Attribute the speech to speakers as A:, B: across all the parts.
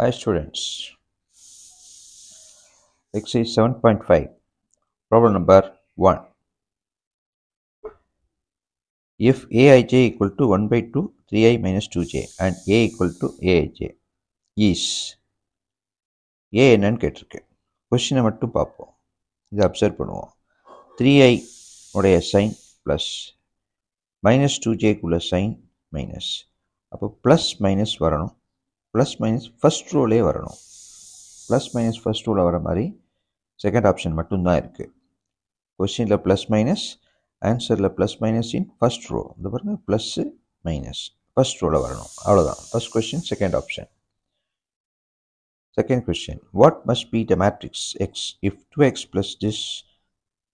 A: Hi students. Exercise 7.5. Problem number 1. If aij equal to 1 by 2 3i minus 2j and a equal to aij is a என்னன்னு கேட்டிருக்கு கொஷினை மட்டும் பார்ப்போம் இதை observe பண்ணுவோம் த்ரீ ஐ உடைய சைன் ப்ளஸ் மைனஸ் டூ ஜேக்குள்ள சைன் மைனஸ் அப்போ ப்ளஸ் மைனஸ் வரணும் ப்ளஸ் மைனஸ் ஃபஸ்ட் ரோலே வரணும். ப்ளஸ் மைனஸ் ஃபஸ்ட் ரோவில் வர மாதிரி செகண்ட் ஆப்ஷன் மட்டும்தான் இருக்குது கொஸ்டினில் plus minus ஆன்சரில் plus minus in first row இந்த பாருங்க ப்ளஸ்ஸு மைனஸ் ஃபஸ்ட் ரோவில் வரணும். அவ்வளோதான் first question second option Second question. What must be the matrix X if 2x plus this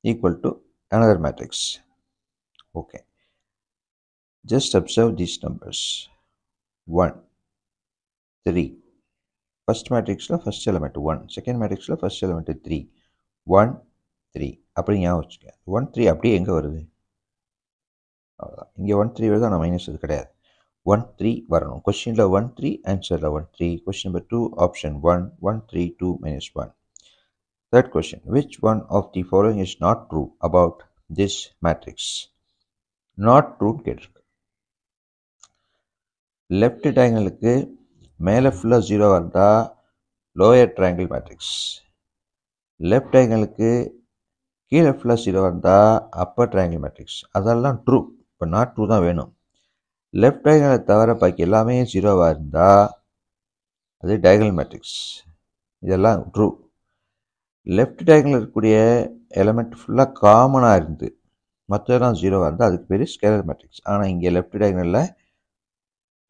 A: equal to another matrix? Okay. Just observe these numbers. 1, 3. First matrix la first element 1, second matrix la first element 3, 1, 3. அப்படி ஞாபகம் வச்சுக்க one three அப்படியே எங்கே வருது? அவ்வளோதான் இங்கே one three வருது? ஆனால் மைனஸ் இது கிடையாது. ஒன் த்ரீ வரணும். கொஸ்டினில் one three ஆன்சரில் one three question number two option one one three two minus one third question which one of the following is not true about this matrix not ட்ரூன்னு கேட்டிருக்கு. Left டேங்கலுக்கு மேலே ஃபுல்லாக ஜீரோவாக இருந்தால் lower triangle matrix left ட்ரையாங்கிளுக்கு கீழே ஃபுல்லாக ஜீரோவாக இருந்தால் அப்பர் ட்ரையாங்கிள் மேட்ரிக்ஸ் அதெல்லாம் ட்ரூ இப்போ நாட் ட்ரூ தான் வேணும். லெஃப்ட் டயகனலை தவிர பாக்கி எல்லாமே ஜீரோவாக இருந்தால் அது டயகனல் மேட்ரிக்ஸ் இதெல்லாம் ட்ரூ லெஃப்ட் டயகனல் இருக்கக்கூடிய எலமெண்ட் ஃபுல்லாக காமனாக இருந்து மற்றதெல்லாம் ஜீரோவாக இருந்தால் அதுக்கு பேர் ஸ்கேலர் மேட்ரிக்ஸ் ஆனால் இங்கே லெஃப்ட் டயகனலில்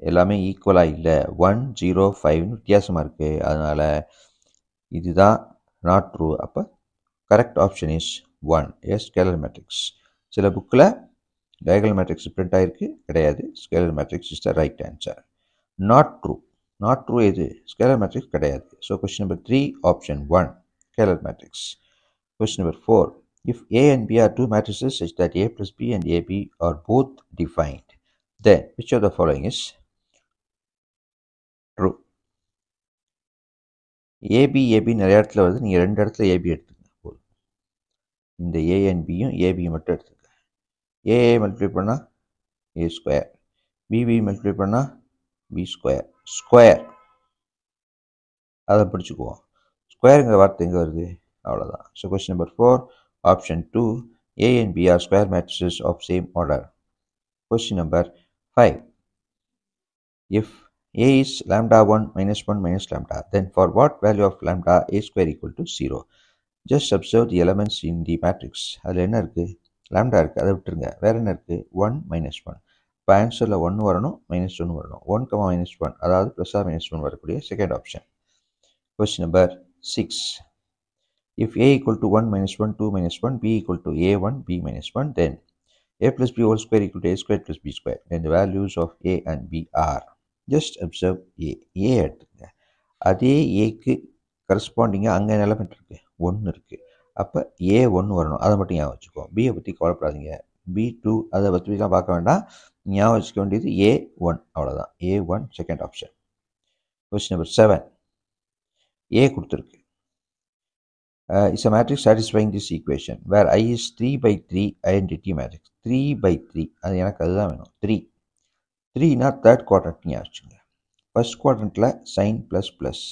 A: எல்லாமே ஈக்குவலாக இல்லை. ஒன் ஜீரோ ஃபைவ்னு வித்தியாசமாக இருக்குது அதனால் இதுதான் நாட் ட்ரூ அப்போ correct option is one yes scalar matrix சில புக்கில் டயகல் மேட்ரிக்ஸ் பிரிண்ட் ஆகிருக்கு கிடையாது. Scalar matrix is the right answer not true not true எது? ஸ்கேலர் மேட்ரிக்ஸ் கிடையாது. So question number three option one scalar matrix question number four if A and B are two matrices such that a plus b and ab are both defined then which of the following is AB AB நிறைய இடத்துல வருது. நீங்கள் ரெண்டு இடத்துல AB எடுத்துக்கங்க போதும். இந்த ஏஎன்பியும் ஏபியும் மட்டும் எடுத்துக்கங்க. ஏஏ மல்டிப்ளை பண்ணால் ஏ ஸ்கொயர் பிபி மல்டிப்ளை பண்ணால் பி ஸ்கொயர் ஸ்கொயர் அதை பிடிச்சிக்குவோம். ஸ்கொயருங்கிற வார்த்தை எங்கே வருது? அவ்வளோதான் so question number four option two A and B are square matrices of same order question number five if a is lambda 1 minus 1 minus lambda. Then for what value of lambda a square equal to 0 just observe the elements in the matrix. அதில் என்ன இருக்குது lambda இருக்குது அதை விட்டுருங்க. வேறு என்ன இருக்குது one minus one இப்போ ஆன்சரில் ஒன்று வரணும் மைனஸ் ஒன்று வரணும். ஒன் கமா மைனஸ் ஒன் அதாவது ப்ளஸ் ஆர் மைனஸ் ஒன் வரக்கூடிய second option question number six if A equal to one minus one two minus one B equal to A one B minus one then A plus B whole square equal to A square plus B square then the values of A and B are just observe A A எடுத்துங்க. அதே ஏக்கு கரஸ்பாண்டிங்காக அங்கே element இருக்குது ஒன்று இருக்குது அப்போ ஏ ஒன்று வரணும். அதை மட்டும் ஞாபகம் வச்சுக்கோ. பியை பற்றி கவலைப்படாதீங்க. பி டூ அதை பற்றிலாம் பார்க்க வேண்டாம். ஞாபகம் வச்சுக்க வேண்டியது ஏ ஒன் அவ்வளோதான் A one second option question number seven A கொடுத்துருக்கு. It's a matrix satisfying this equation where I is three by three identity matrix three by three அது எனக்கு அதுதான் வேணும். த்ரீ த்ரீனா தேர்ட் குவாட்ரண்ட்னு ஞாபகம் வச்சுங்க ஃபர்ஸ்ட் குவாட்ரண்ட்டில் sign plus plus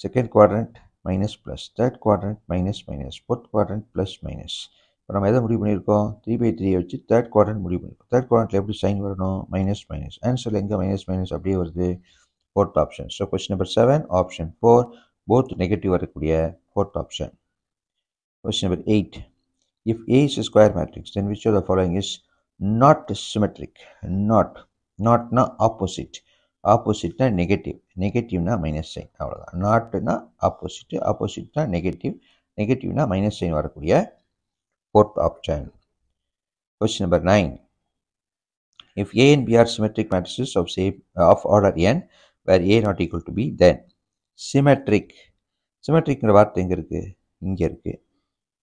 A: second quadrant minus plus third quadrant minus minus fourth quadrant plus minus இப்போ நம்ம எதை முடிவு பண்ணியிருக்கோம்? த்ரீ பை த்ரீயை வச்சு தேர்ட் குவாட்ரண்ட் முடிவு பண்ணியிருக்கோம். தேர்ட் குவாட்ரண்ட்டில் எப்படி சைன் வரணும்? மைனஸ் மைனஸ் ஆன்சரில் எங்கே மைனஸ் மைனஸ் அப்படியே வருது? Fourth option so question number seven option four both negative வரக்கூடிய fourth option question number eight if A is square matrix then which of the following is not symmetric not நாட்னா opposite ஆப்போசிட்னா negative நெகட்டிவ்னா minus sign அவ்வளோதான் நாட்னா opposite ஆப்போசிட்னா negative நெகட்டிவ்னா minus sign வரக்கூடிய fourth option question number nine if A and B are symmetric matrices of same of order N where A not equal to B then symmetric சிமெட்ரிக்ங்கிற வார்த்தை எங்கே இருக்குது இங்கே இருக்குது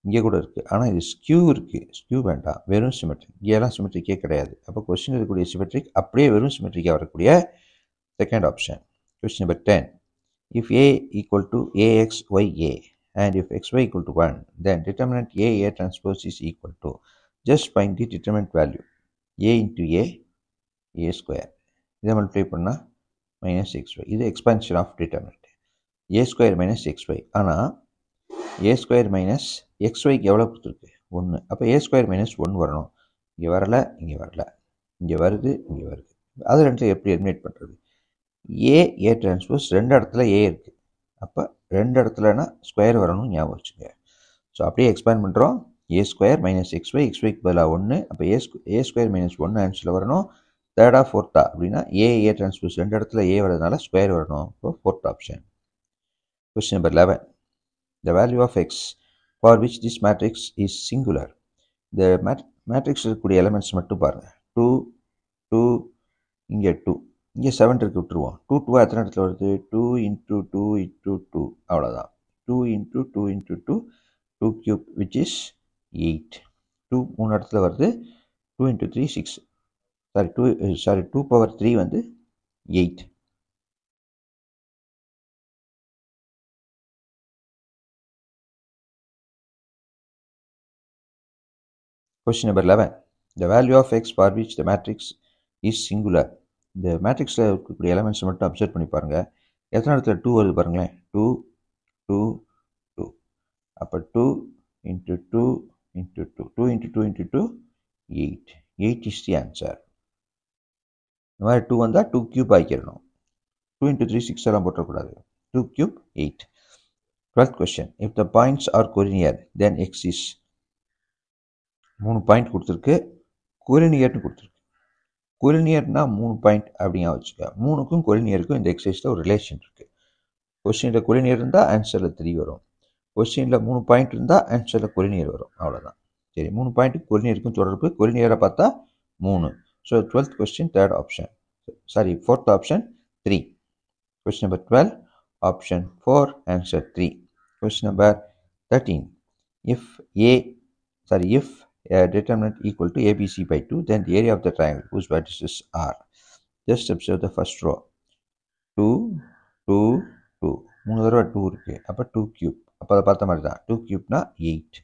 A: இங்கே கூட இருக்குது ஆனால் இது ஸ்கியூ இருக்குது ஸ்கியூ வேண்டாம். வெறும் சிமெட்ரிக் இங்கேலாம் சிமெட்ரிக்கே கிடையாது. அப்போ கொஸ்டின் இருக்கக்கூடிய சிமெட்ரிக் அப்படியே வெறும் சிமெட்ரிக்காக வரக்கூடிய second option question number ten if a equal to ax y a and if xy equal to 1 then determinant a a transpose is equal to just find the determinant value. A into a a square. இதை multiply பண்ணால் minus X Y இது expansion of determinant A square minus X Y ஆனால் A square minus X ஒய்க்கு எவ்வளோ கொடுத்துருக்கு? ஒன்று அப்போ ஏ square minus one வரணும். இங்கே வரல இங்கே வரல. இங்கே வருது இங்கே வருது. அது ரெண்டு எப்படி எலிமினேட் பண்ணுறது ஏ ஏ டிரான்ஸ்போஸ் ரெண்டு இடத்துல ஏ இருக்குது அப்போ ரெண்டு இடத்துலனா ஸ்கொயர் வரணும் ஞாபகம் வச்சுங்க ஸோ அப்படியே எக்ஸ்பேண்ட் பண்ணுறோம் A square minus X Y X ஒய்க்கு பதிலாக ஒன்று அப்போ ஏ ஏ ஸ்கொயர் மைனஸ் ஒன்று ஆன்சரில் வரணும். தேர்டா ஃபோர்த்தா அப்படின்னா ஏ ஏ டிரான்ஸ்போஸ் ரெண்டு இடத்துல ஏ வரதுனால ஸ்கொயர் வரணும். இப்போ fourth option question number eleven the value of X for which this matrix is singular இந்த மேட் மேட்ரிக்ஸ் இருக்கக்கூடிய எலமெண்ட்ஸ் மட்டும் பாருங்கள் டூ டூ இங்கே டூ இங்கே செவன் இருக்கு விட்டுருவோம். டூ டூ எத்தனை இடத்துல வருது? Two into two into two அவ்வளோதான் two into two into two two cube which is eight two மூணு இடத்துல வருது. Two into three six sorry two sorry two power three வந்து eight Question number 11. The value of x for which the matrix is singular. இந்த மேட்ரிக்ஸில் இருக்கக்கூடிய elements மட்டும் observe பண்ணி பாருங்கள் எத்தனை இடத்துல டூ வருது பாருங்களேன். டூ டூ டூ அப்போ two into two into two two into two into two eight eight is the answer இந்த மாதிரி டூ வந்தால் டூ க்யூப் ஆக்கிடணும் டூ இன்ட்டு த்ரீ சிக்ஸ் எல்லாம் போட்டக்கூடாது two cube eight twelfth question if the points are collinear then X is மூணு point கொடுத்துருக்கு. கொலினியர்னு கொடுத்துருக்கு. கொலினியர்னா மூணு பாயிண்ட் அப்படிங்க வச்சுக்க. மூணுக்கும் கொலினியருக்கும் இந்த எக்ஸசைஸில் ஒரு ரிலேஷன் இருக்குது கொஸ்டினில் கொலினியர் இருந்தால் ஆன்சரில் த்ரீ வரும். கொஸ்டினில் மூணு பாயிண்ட் இருந்தால் ஆன்சரில் கொலினியர் வரும். அவ்வளோதான் சரி மூணு பாயிண்ட்டுக்கு கொலினியருக்கும் தொடர்பு. கொலினியரை பார்த்தா மூணு. So twelfth question third option sorry fourth option three question number twelve option four answer three question number thirteen if A sorry if determinant equal to abc by 2 then the area of the triangle whose vertices are. Just observe the first row. 2 2 2 மூணு தடவை two இருக்குது அப்போ two cube அப்போ அதை பார்த்த மாதிரி தான். Two க்யூப்னா eight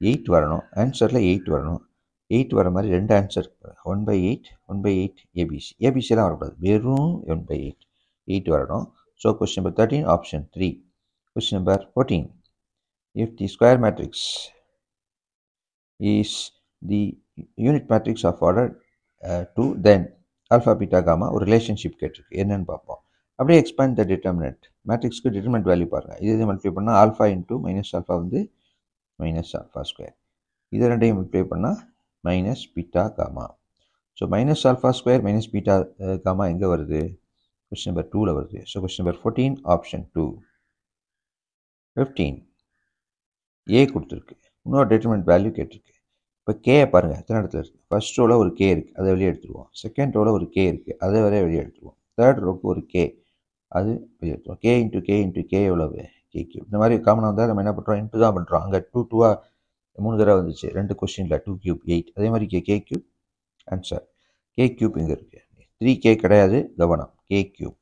A: eight வரணும். ஆன்சரில் எயிட் வரணும். எயிட் வர மாதிரி ரெண்டு answer one by eight one by eight ABC ஏபிசிலாம் வரக்கூடாது. வெறும் ஒன் பை எயிட் எயிட் வரணும். So question number thirteen option three question number fourteen if the square matrix is the unit matrix of order uh, 2 then alpha beta gamma ஒரு relationship கேட்டிருக்கு. என்னன்னு பார்ப்போம். அப்படியே expand the determinant மேட்ரிக்ஸ்க்கு determinant value பாருங்கள் இது இது மல்டிப்ளை பண்ணால் ஆல்ஃபா இன்ட்டு மைனஸ் ஆல்ஃபா வந்து மைனஸ் ஆல்ஃபா ஸ்கொயர் இது ரெண்டையும் மல்டிப்ளை பண்ணால் minus beta gamma so minus alpha square minus beta gamma எங்கே வருது? கொஸ்டின் நம்பர் டூவில் வருது. So question number fourteen option two fifteen A கொடுத்துருக்கு. இன்னொரு டிட்டர்மெண்ட் வேல்யூ கேட்டிருக்கு. இப்போ கேயை பாருங்கள் எத்தனை இடத்துல இருக்குது ஃபர்ஸ்ட் ரோவில் ஒரு கே இருக்குது அதை வெளியே எடுத்துருவோம். செகண்ட் ரோவில் ஒரு கே இருக்குது அதை வரைய வெளியே எடுத்துருவோம். தேர்ட் ரோக்கு ஒரு கே அது வெளியே எடுத்துருவோம். K into K into K எவ்வளவு? கே கியூ இந்த மாதிரி காமனாக வந்தால் நம்ம என்ன பண்ணுறோம் இன்ட்டு தான் பண்ணுறோம் அங்கே டூ டூவாக மூணு தடவை வந்துச்சு. ரெண்டு கொஸ்டினில் டூ கியூப் எயிட் அதே மாதிரி K K cube answer K cube இங்கே இருக்குது த்ரீ கே கிடையாது கவனம். K cube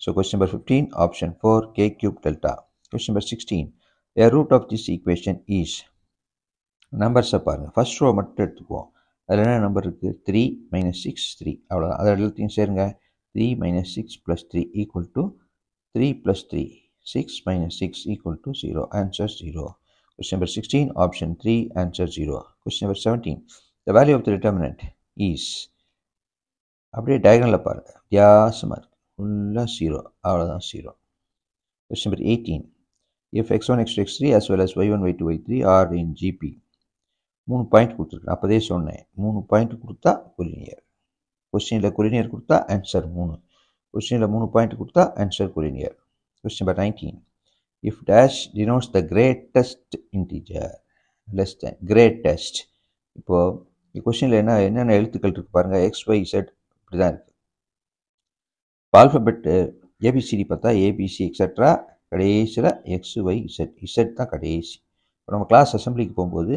A: so question number fifteen option four K cube delta question number sixteen a root of this equation is நம்பர்ஸை பாருங்கள் first row மட்டும் எடுத்துக்குவோம். அதில் என்ன நம்பர் இருக்குது த்ரீ மைனஸ் சிக்ஸ் த்ரீ அவ்வளோதான் அதை எல்லாத்தையும் சேருங்க. Three minus six plus three equal to three plus three six minus six equal to zero answer zero question number sixteen option three answer zero question number seventeen the value of the determinant is அப்படியே டயக்ரனில் பாருங்கள் வித்தியாசமாக இருக்குது ஃபுல்லாக zero அவ்வளோதான் zero question number eighteen if X one X two X three as well as Y one Y Y three are in GP மூணு point கொடுத்துருக்கேன். அப்போதே சொன்னேன். மூணு பாயிண்ட் கொடுத்தா கொலினியர் கொஸ்டினில் கொலினியர் கொடுத்தா ஆன்சர் மூணு. கொஸ்டினில் மூணு பாயிண்ட் கொடுத்தா answer collinear question number nineteen if dash denotes the greatest integer less than greatest இப்போது கொஸ்டினில் என்ன என்னென்ன எழுத்துக்கள் இருக்குது பாருங்கள் எக்ஸ் ஒய் இசட் இப்படி தான் இருக்குது இப்போ ஆல்ஃபபெட்டு ஏபிசிடி பார்த்தா ஏபிசி எக்ஸட்ரா கடைசியில் எக்ஸ் ஒய் இசட் இசட் தான் கடைசி. இப்போ நம்ம கிளாஸ் அசம்பிளிக்கு போகும்போது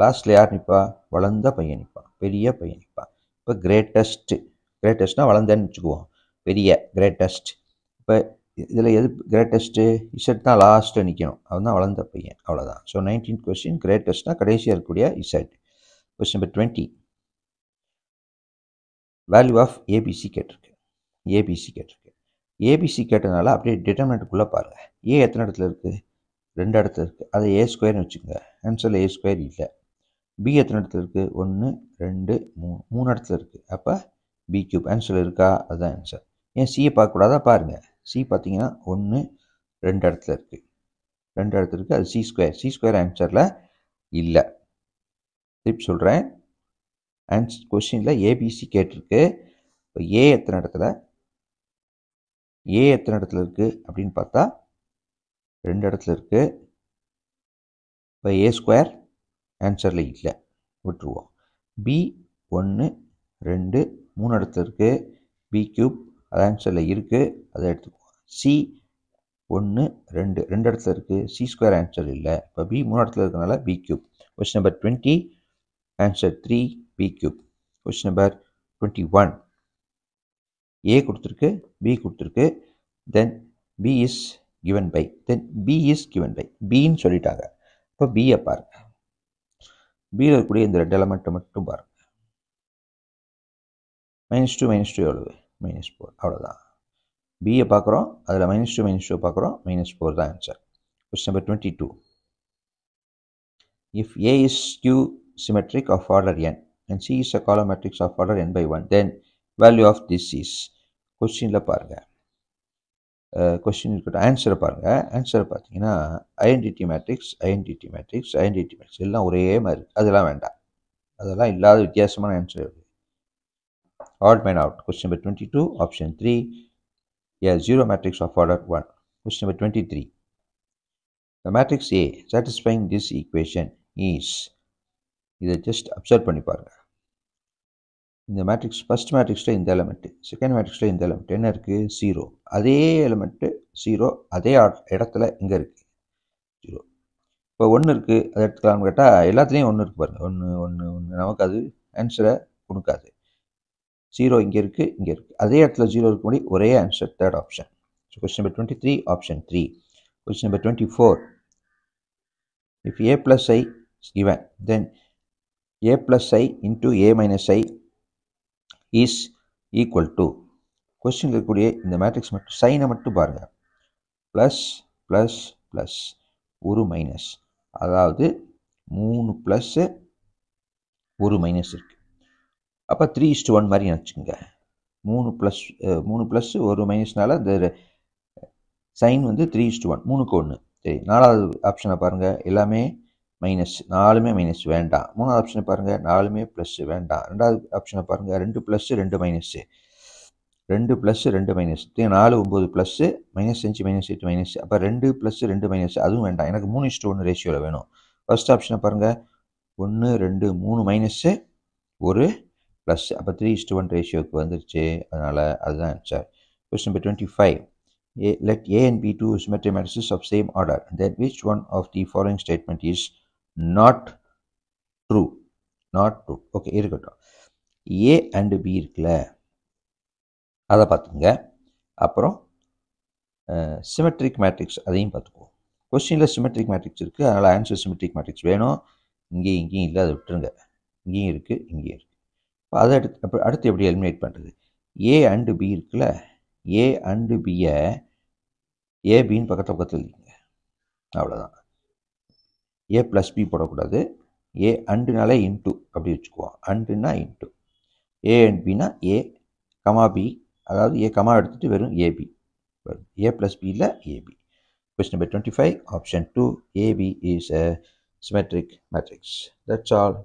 A: லாஸ்ட்டில் யார் நிற்பா வளர்ந்த பையன் நிற்பான் பெரிய பையன் நிற்பான் இப்போ கிரேட்டஸ்ட்டு கிரேட்டஸ்ட்னால் வளர்ந்தேன்னு வச்சுக்குவோம். பெரிய கிரேட்டஸ்ட் இப்போ இதில் எது கிரேட்டஸ்ட்டு இசட் தான் லாஸ்ட்டு நிற்கணும் அவன் தான் வளர்ந்த பையன். அவ்வளோதான் ஸோ நைன்டீன் கொஸ்டின் கிரேட்டஸ்ட்னா கடைசியாக இருக்கக்கூடிய Z question number twenty value of ABC கேட்டிருக்கு. ஏபிசி கேட்டிருக்கு. ஏபிசி கேட்டதுனால அப்படியே டிட்டர்மினண்ட்டுக்குள்ளே பாருங்கள் ஏ எத்தனை இடத்துல இருக்குது ரெண்டு இடத்துல இருக்குது அதை ஏ ஸ்கொயர்னு வச்சுக்கோங்க. ஆன்சரில் ஏ ஸ்கொயர் இல்லை. பி எத்தனை இடத்துல இருக்குது ஒன்று ரெண்டு மூணு. மூணு இடத்துல இருக்குது அப்போ பி கியூப் ஆன்சர் இருக்கா? அதுதான் ஆன்சர் ஏன் சியை பார்க்கக்கூடாதா பாருங்கள் சி பார்த்தீங்கன்னா ஒன்று ரெண்டு இடத்துல இருக்குது ரெண்டு இடத்துல இருக்குது அது சி ஸ்கொயர் சி ஸ்கொயர் ஆன்சரில் இல்லை. திருப்பி சொல்கிறேன் ஆன்சர் கொஸ்டினில் ஏபிசி கேட்டிருக்கு. இப்போ ஏ எத்தனை இடத்துல? ஏ எத்தனை இடத்துல இருக்குது அப்படின்னு பார்த்தா ரெண்டு இடத்துல இருக்குது இப்போ ஏ ஸ்கொயர் ஆன்சரில் இல்லை. விட்டுருவோம். பி ஒன்று ரெண்டு மூணு இடத்துல இருக்குது பி கியூப் அது ஆன்சரில் இருக்குது அதை எடுத்துக்குவோம். சி ஒன்று ரெண்டு ரெண்டு இடத்துல இருக்குது சி ஸ்கொயர் ஆன்சர் இல்லை. இப்போ பி மூணு இடத்துல இருக்கனால B cube question number twenty answer three B cube question number twenty one A கொடுத்துருக்கு பி கொடுத்துருக்கு. Then B is given by then B is given by பின்னு சொல்லிட்டாங்க. இப்போ பியை பாருங்க. பியில் இருக்கக்கூடிய இந்த ரெண்டு எலமெண்ட்டை மட்டும் பாருங்க. மைனஸ் டூ மைனஸ் டூ எவ்வளவு? மைனஸ் ஃபோர் அவ்வளோதான் பிஏ பார்க்குறோம். அதில் மைனஸ் டூ மைனஸ் டூ பார்க்குறோம். மைனஸ் ஃபோர் தான் answer question number twenty two if A is skew symmetric of order n and C is a column matrix of order n by 1 then value of this is கொஸ்டினில் பாருங்கள் question இருக்கட்டும் ஆன்சரை பாருங்கள் ஆன்சரை பார்த்தீங்கன்னா identity matrix identity matrix identity matrix எல்லாம் ஒரே மாதிரி அதெல்லாம் வேண்டாம். அதெல்லாம் இல்லாத வித்தியாசமான ஆன்சர் இருக்குது odd man out question number twenty two option three A zero matrix of order one question number twenty three the matrix A satisfying this equation is இதை ஜஸ்ட் அப்சர்வ் பண்ணி பாருங்கள் இந்த மேட்ரிக்ஸ் ஃபஸ்ட் மேட்ரிக்ஸில் இந்த element second மேட்ரிக்ஸில் இந்த element என்ன இருக்குது ஜீரோ அதே எலமெண்ட்டு ஜீரோ அதே இடத்துல இங்கே இருக்குது ஜீரோ இப்போ ஒன்று இருக்குது அதை எடுத்துக்கலாம்னு கேட்டால் எல்லாத்துலேயும் ஒன்று இருக்குது பாருங்கள் ஒன்று ஒன்று ஒன்று நமக்கு அது ஆன்சரை கொடுக்காது. ஜீரோ இங்கே இருக்குது இங்கே இருக்குது அதே இடத்துல ஜீரோ இருக்கும்படி ஒரே answer third option so question number twenty three option three question number twenty four If a plus i is given, then a plus i into a minus i is equal to question இருக்கக்கூடிய இந்த matrix மட்டும் சைனை மட்டும் பாருங்கள் plus plus plus ஒரு minus அதாவது மூணு plus ஒரு மைனஸ் இருக்குது அப்போ த்ரீ இஸ்டு ஒன் மாதிரி நினச்சிக்கோங்க. மூணு ப்ளஸ் மூணு ப்ளஸ் ஒரு மைனஸ்னால இந்த சைன் வந்து த்ரீ இஸ்டு ஒன் மூணுக்கு ஒன்று சரி நாலாவது ஆப்ஷனை பாருங்கள் எல்லாமே மைனஸ் நாலுமே மைனஸ் வேண்டாம். மூணாவது ஆப்ஷனை பாருங்கள் நாலுமே ப்ளஸ்ஸு வேண்டாம். ரெண்டாவது ஆப்ஷனை பாருங்கள் ரெண்டு ப்ளஸ்ஸு ரெண்டு மைனஸ்ஸு ரெண்டு ப்ளஸ்ஸு ரெண்டு மைனஸ் நாலு ஒம்பது ப்ளஸ்ஸு மைனஸ் அஞ்சு மைனஸ் எட்டு மைனஸ் அப்போ ரெண்டு ப்ளஸ்ஸு ரெண்டு மைனஸ் அதுவும் வேண்டாம். எனக்கு மூணு இஸ்டு ஒன்று ரேஷியோவில் வேணும். ஃபஸ்ட் ஆப்ஷனை பாருங்கள் ஒன்று ரெண்டு மூணு மைனஸ்ஸு ஒரு ப்ளஸ் அப்போ த்ரீ இஸ்டு ஒன் ரேஷியோவுக்கு வந்துருச்சு. அதனால் அதுதான் answer question number twenty five A let A and B two symmetry matrices of same order then which one of the following statement is not true not true okay இருக்கட்டும். A and B இருக்குல்ல? அதை பார்த்துங்க அப்புறம் symmetric matrix அதையும் பார்த்துக்குவோம். கொஸ்டினில் symmetric matrix இருக்குது அதனால் ஆன்சர் சிமெட்ரிக் மேட்ரிக்ஸ் வேணும். இங்கேயும் இங்கேயும் இல்லை. அதை விட்டுருங்க. இங்கேயும் இருக்குது இங்கேயும் இருக்குது இப்போ அதை அடுத்து அப்புறம் அடுத்து எப்படி எலிமினேட் பண்ணுறது ஏ அண்டு பி இருக்குல்ல? ஏ அண்டு பியை ஏபின்னு பக்கத்தில் பக்கத்தில் இல்லைங்க அவ்வளோதான் ஏ ப்ளஸ் பி போடக்கூடாது. ஏ அண்டுனாலே இன்ட்டு அப்படி வச்சுக்குவோம். அண்டுனா இன்ட்டு ஏ அண்ட் பினா ஏ கமா பி அதாவது ஏ கமா எடுத்துகிட்டு வெறும் ஏபி வரும். ஏ ப்ளஸ் பியில் AB question number twenty five option two AB is a symmetric matrix that's all